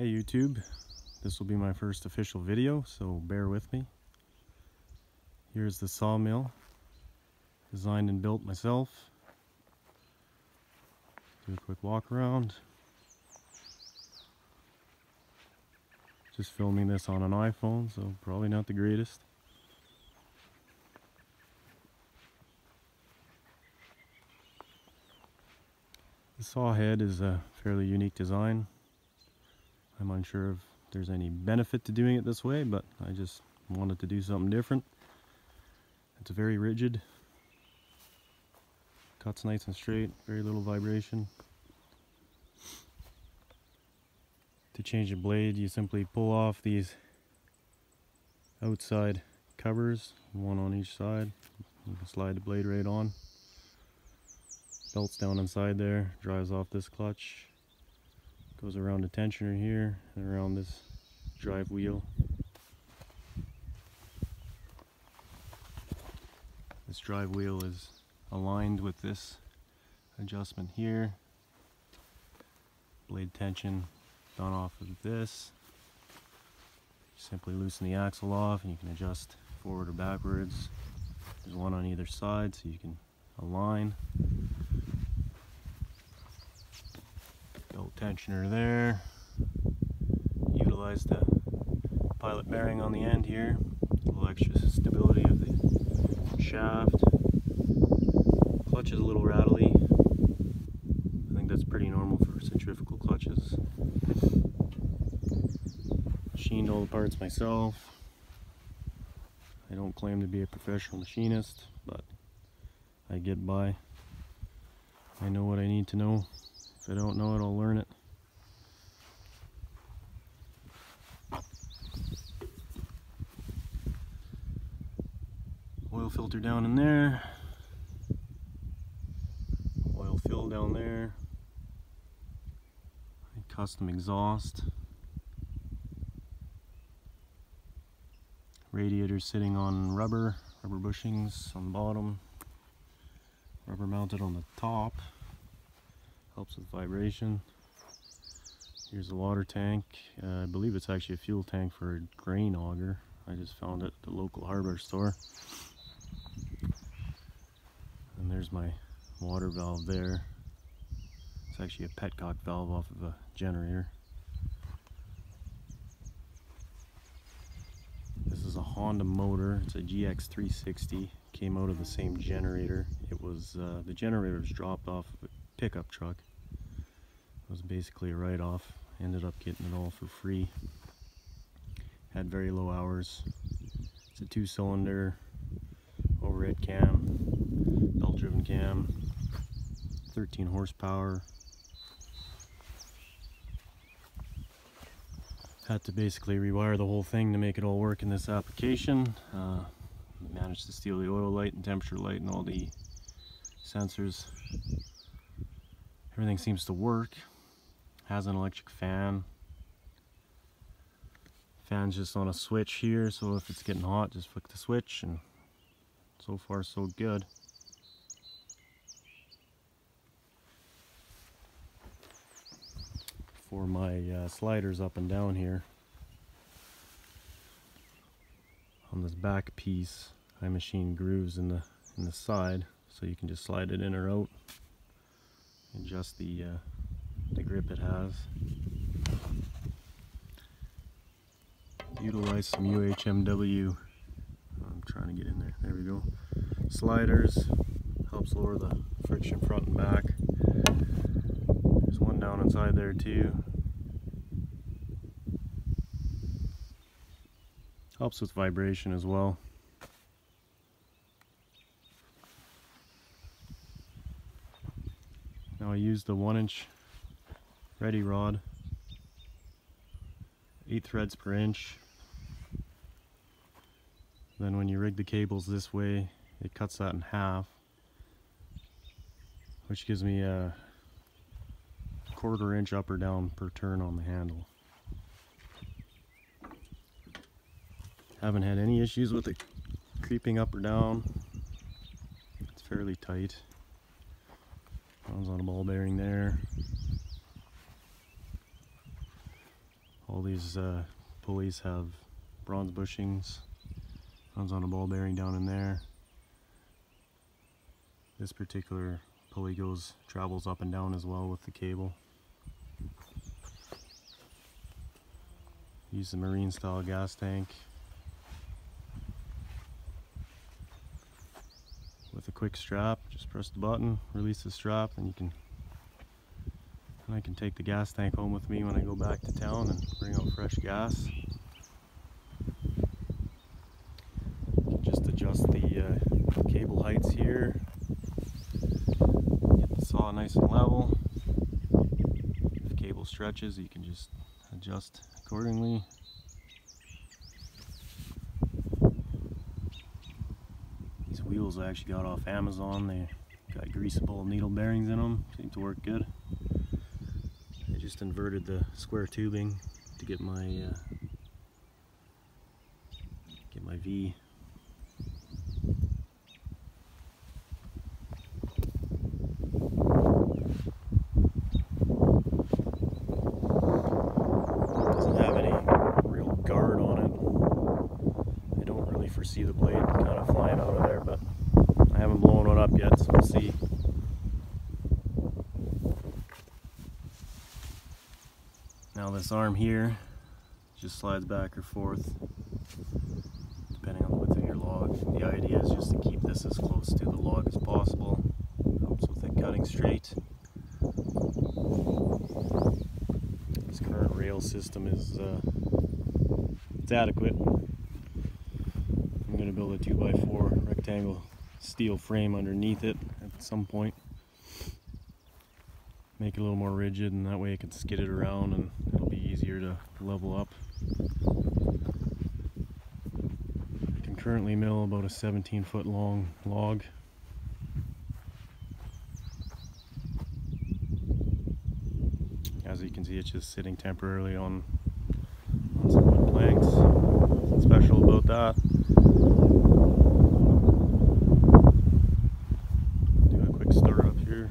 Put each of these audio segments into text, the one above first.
Hey YouTube, this will be my first official video, so bear with me. Here's the sawmill, designed and built myself. Do a quick walk around. Just filming this on an iPhone, so probably not the greatest. The saw head is a fairly unique design. I'm unsure if there's any benefit to doing it this way, but I just wanted to do something different. It's very rigid. Cuts nice and straight, very little vibration. To change the blade, you simply pull off these outside covers, one on each side. You can slide the blade right on. Belts down inside there, drives off this clutch. Goes around the tensioner here and around this drive wheel. This drive wheel is aligned with this adjustment here. Blade tension done off of this. Simply loosen the axle off and you can adjust forward or backwards. There's one on either side so you can align. Belt tensioner there. Utilize the pilot bearing on the end here. A little extra stability of the shaft. Clutch is a little rattly. I think that's pretty normal for centrifugal clutches. Machined all the parts myself. I don't claim to be a professional machinist, but I get by. I know what I need to know. I don't know it, I'll learn it. Oil filter down in there. Oil fill down there. Custom exhaust. Radiator sitting on rubber, rubber bushings on the bottom. Rubber mounted on the top helps with vibration. Here's the water tank. Uh, I believe it's actually a fuel tank for a grain auger. I just found it at the local hardware store. And there's my water valve there. It's actually a petcock valve off of a generator. This is a Honda motor. It's a GX360. Came out of the same generator. It was uh, the generator was dropped off of a pickup truck was basically a write-off. Ended up getting it all for free. Had very low hours. It's a two-cylinder overhead cam, belt-driven cam, 13 horsepower. Had to basically rewire the whole thing to make it all work in this application. Uh, managed to steal the oil light and temperature light and all the sensors. Everything seems to work has an electric fan. Fan's just on a switch here so if it's getting hot just flick the switch and so far so good. For my uh, sliders up and down here. On this back piece I machine grooves in the in the side so you can just slide it in or out. Adjust the uh, the grip it has. Utilize some UHMW. I'm trying to get in there. There we go. Sliders helps lower the friction front and back. There's one down inside there too. Helps with vibration as well. Now I use the one inch ready rod, eight threads per inch. Then when you rig the cables this way, it cuts that in half, which gives me a quarter inch up or down per turn on the handle. Haven't had any issues with it creeping up or down. It's fairly tight. Runs on a ball bearing there. All these uh, pulleys have bronze bushings. Runs on a ball bearing down in there. This particular pulley goes travels up and down as well with the cable. Use the marine style gas tank. With a quick strap, just press the button, release the strap, and you can and I can take the gas tank home with me when I go back to town and bring out fresh gas. Just adjust the uh, cable heights here. Get the saw nice and level. If cable stretches, you can just adjust accordingly. These wheels I actually got off Amazon. They got greasable needle bearings in them. Seem to work good. Just inverted the square tubing to get my uh, get my V doesn't have any real guard on it. I don't really foresee the blade kind of flying out of there, but I haven't blown one up yet, so we'll see. Now this arm here just slides back or forth depending on the width of your log. The idea is just to keep this as close to the log as possible. Helps with it cutting straight. This current rail system is uh, it's adequate. I'm going to build a 2x4 rectangle steel frame underneath it at some point make it a little more rigid and that way I can skid it around and easier to level up. I can currently mill about a 17 foot long log. As you can see it's just sitting temporarily on, on some wood planks. Nothing special about that. Do a quick stir up here.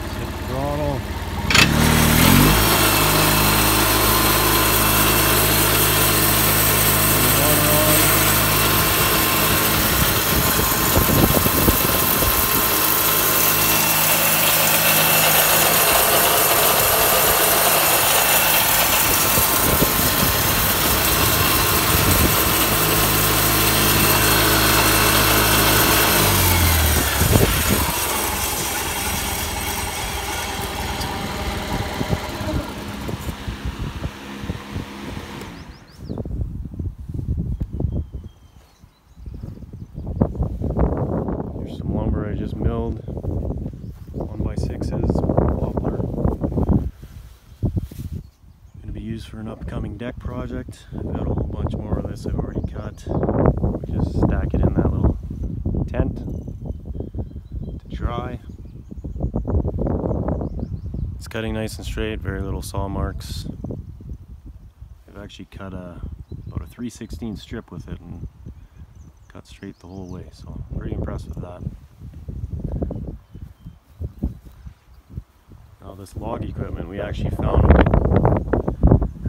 Hit the throttle. Turn the motor on. Here's some lumber I just milled. One by sixes, poplar. Gonna be used for an upcoming deck project. I've got a whole bunch more of this I've already cut. We just stack it in that little tent to dry. It's cutting nice and straight, very little saw marks. I've actually cut a about a 3 16 strip with it and cut straight the whole way, so I'm pretty impressed with that. Now this log equipment we actually found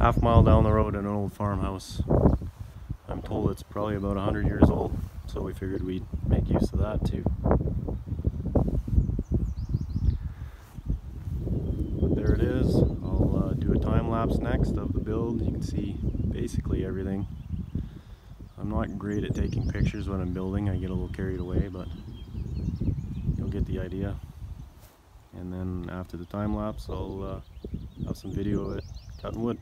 half mile down the road in an old farmhouse. I'm told it's probably about 100 years old, so we figured we'd make use of that too. But there it is. I'll uh, do a time lapse next of the build. You can see basically everything. I'm not great at taking pictures when I'm building. I get a little carried away, but you'll get the idea. And then after the time lapse, I'll uh, have some video of it cutting wood.